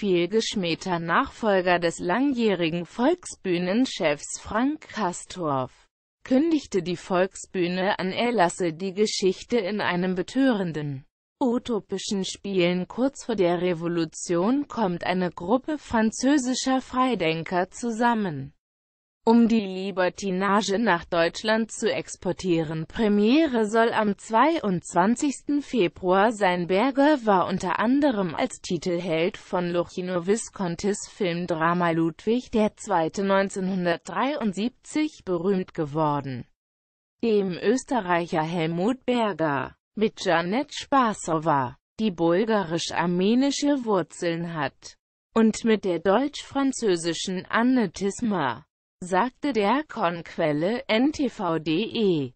vielgeschmähter Nachfolger des langjährigen Volksbühnenchefs Frank Castorf, kündigte die Volksbühne an er lasse die Geschichte in einem betörenden, utopischen Spielen. Kurz vor der Revolution kommt eine Gruppe französischer Freidenker zusammen um die Libertinage nach Deutschland zu exportieren. Premiere soll am 22. Februar sein. Berger war unter anderem als Titelheld von Luchino Viscontis Filmdrama Ludwig II. 1973 berühmt geworden. Dem Österreicher Helmut Berger, mit Janet Spasowa, die bulgarisch-armenische Wurzeln hat, und mit der deutsch-französischen Anne Tismer sagte der Con-Quelle NTV.de.